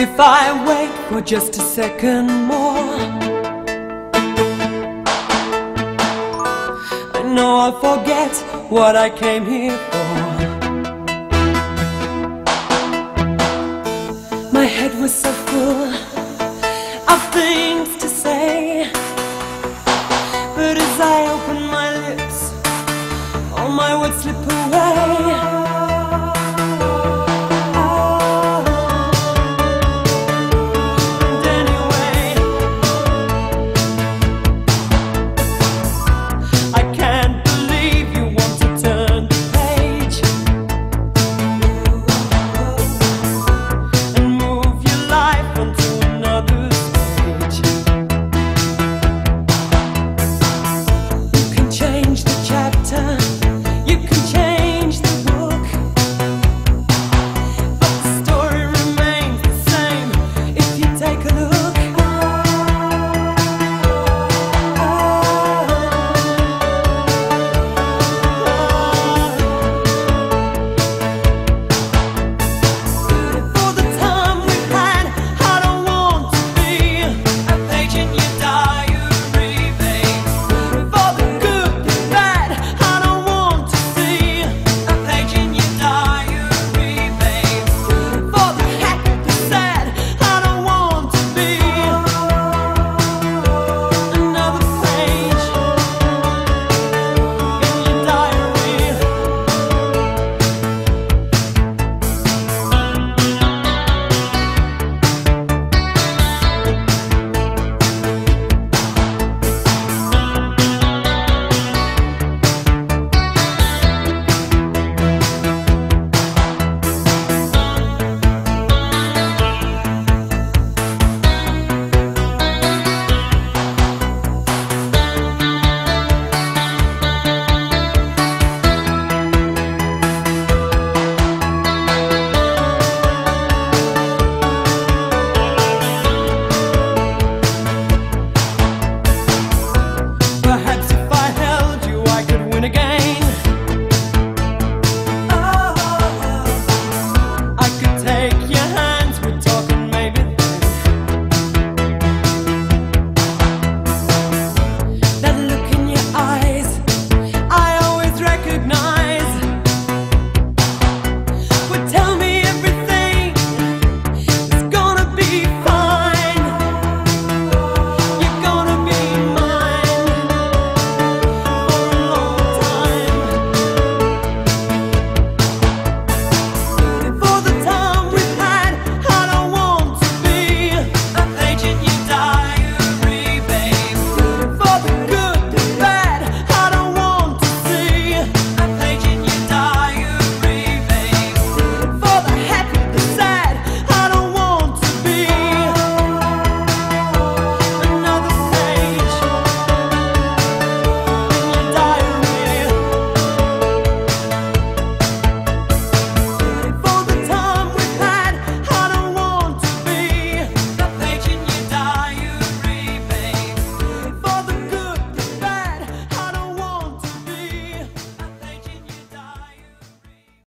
If I wait for just a second more. I know I'll forget what I came here for. My head was so full of things to say. But as I open my lips All my words slip away.